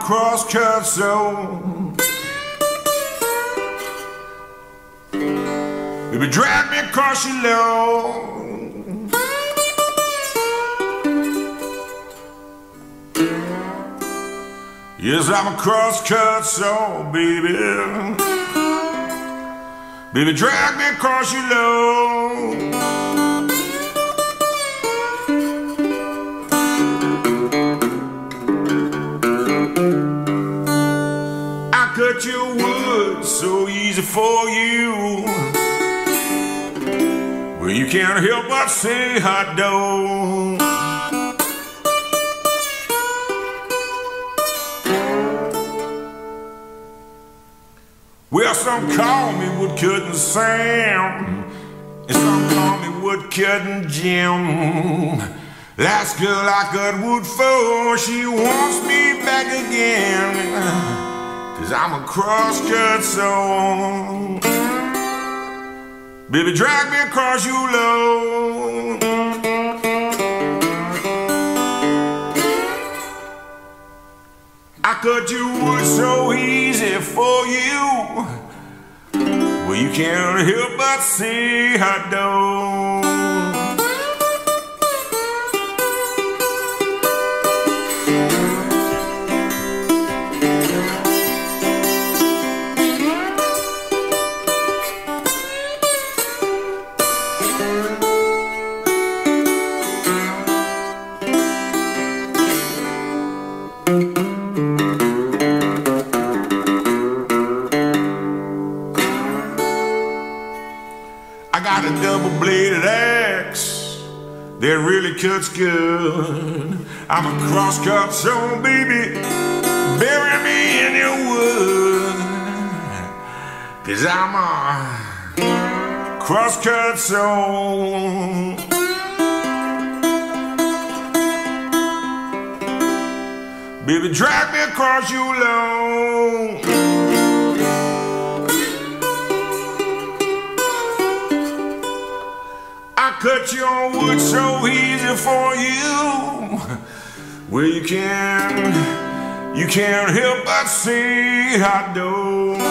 cross-cut so. Baby, drag me across your low Yes, I'm a cross-cut so baby. Baby, drag me across your low wood so easy for you. Well, you can't help but say hot dog. Well, some call me woodcutting Sam, and some call me woodcutting Jim. Last girl I cut wood for, she wants me back again. Cause I'm a crosscut Baby drag me across you low I cut you wood so easy for you. Well you can't help but see I don't got a double bladed axe that really cuts good. I'm a crosscut so baby, bury me in your wood. Cause I'm a crosscut so Baby, drag me across your lawn. Cut your wood so easy for you. Well, you can, you can't help but see I do.